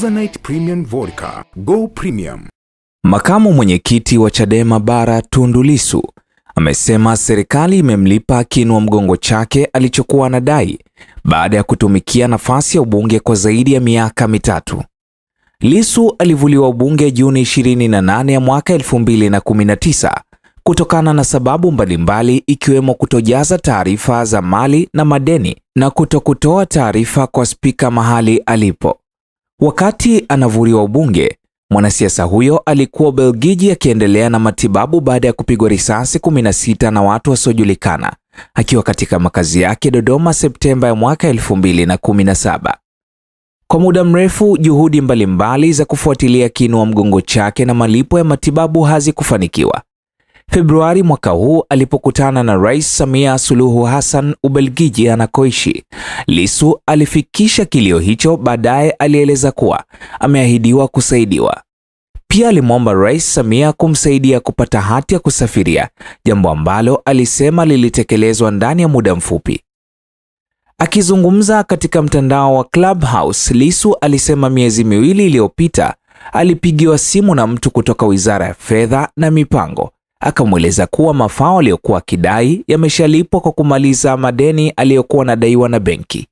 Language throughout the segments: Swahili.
Tanzanite Premium Vodka. Go Premium. Makamu mwenyekiti wa Chadema Bara Tundu Lissu amesema serikali imemlipa kinua mgongo chake alichokuwa anadai baada ya kutumikia nafasi ya ubunge kwa zaidi ya miaka mitatu. Lissu alivuliwa ubunge Juni 28 ya mwaka 2019 kutokana na sababu mbalimbali ikiwemo kutojaza taarifa za mali na madeni na kutokutoa taarifa kwa spika mahali alipo. Wakati anavuriwa ubunge, mwanasiasa huyo alikuwa Ubelgiji akiendelea na matibabu baada ya kupigwa risasi 16 na watu wasiojulikana akiwa katika makazi yake Dodoma Septemba ya mwaka 2017. Kwa muda mrefu juhudi mbalimbali za kufuatilia kinua mgongo chake na malipo ya matibabu hazikufanikiwa. Februari mwaka huu alipokutana na Rais Samia Suluhu Hassan Ubelgiji anakoishi, Lissu alifikisha kilio hicho. Baadaye alieleza kuwa ameahidiwa kusaidiwa. Pia alimwomba Rais Samia kumsaidia kupata hati ya kusafiria, jambo ambalo alisema lilitekelezwa ndani ya muda mfupi. Akizungumza katika mtandao wa Clubhouse, Lissu alisema miezi miwili iliyopita alipigiwa simu na mtu kutoka Wizara ya Fedha na Mipango akamweleza kuwa mafao aliyokuwa akidai yameshalipwa kwa kumaliza madeni aliyokuwa anadaiwa na benki.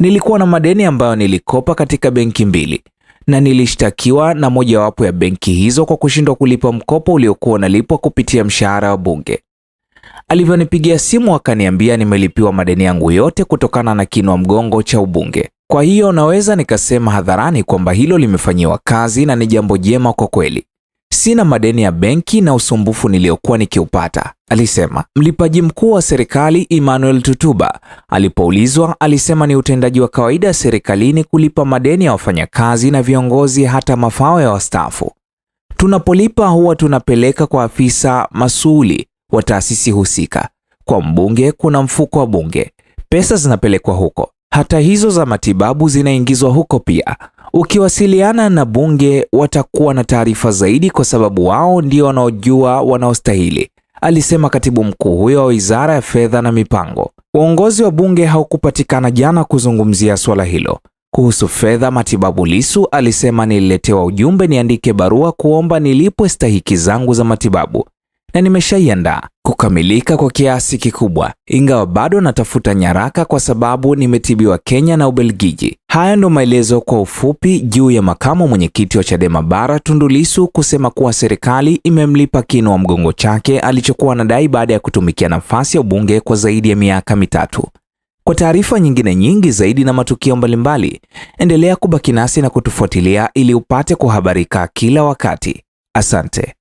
Nilikuwa na madeni ambayo nilikopa katika benki mbili na nilishtakiwa na mojawapo ya benki hizo kwa kushindwa kulipa mkopo uliokuwa unalipwa kupitia mshahara wa bunge. Alivyonipigia simu akaniambia nimelipiwa madeni yangu yote kutokana na kinwa mgongo cha ubunge. Kwa hiyo naweza nikasema hadharani kwamba hilo limefanyiwa kazi na ni jambo jema kwa kweli. Sina madeni ya benki na usumbufu niliyokuwa nikiupata, alisema. Mlipaji mkuu wa serikali Emmanuel Tutuba alipoulizwa alisema ni utendaji wa kawaida serikalini kulipa madeni ya wafanyakazi na viongozi, hata mafao ya wastaafu. Tunapolipa huwa tunapeleka kwa afisa masuuli wa taasisi husika. Kwa mbunge kuna mfuko wa bunge, pesa zinapelekwa huko, hata hizo za matibabu zinaingizwa huko pia. Ukiwasiliana na bunge watakuwa na taarifa zaidi, kwa sababu wao ndio wanaojua wanaostahili, alisema katibu mkuu huyo wa wizara ya fedha na mipango. Uongozi wa bunge haukupatikana jana kuzungumzia swala hilo. Kuhusu fedha matibabu, Lisu alisema nililetewa ujumbe niandike barua kuomba nilipwe stahiki zangu za matibabu na nimeshaiandaa kukamilika kwa kiasi kikubwa, ingawa bado natafuta nyaraka kwa sababu nimetibiwa Kenya na Ubelgiji. Haya ndo maelezo kwa ufupi juu ya makamu mwenyekiti wa Chadema Bara Tundu Lissu kusema kuwa serikali imemlipa kinu wa mgongo chake alichokuwa anadai baada ya kutumikia nafasi ya ubunge kwa zaidi ya miaka mitatu. Kwa taarifa nyingine nyingi zaidi na matukio mbalimbali, endelea kubaki nasi na kutufuatilia ili upate kuhabarika kila wakati. Asante.